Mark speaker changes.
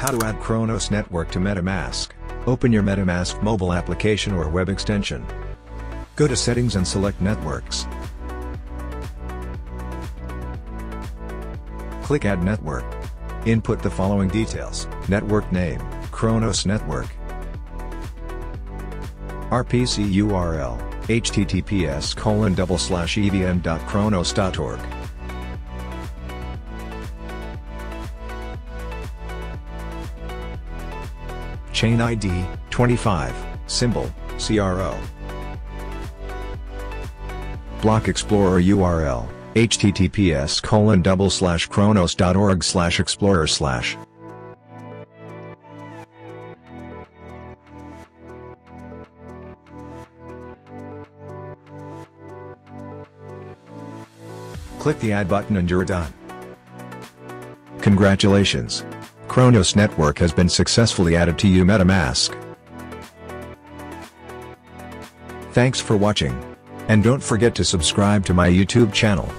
Speaker 1: How to add Cronos Network to MetaMask. Open your MetaMask mobile application or web extension. Go to Settings and select Networks. Click Add Network. Input the following details, network name, Cronos Network, RPC URL, https evm.cronos.org. Chain ID, 25, symbol, CRO. Block Explorer URL, https colon double slash cronos.org slash explorer slash. Click the Add button and you're done. Congratulations! Cronos Network has been successfully added to your MetaMask. Thanks for watching. And don't forget to subscribe to my YouTube channel.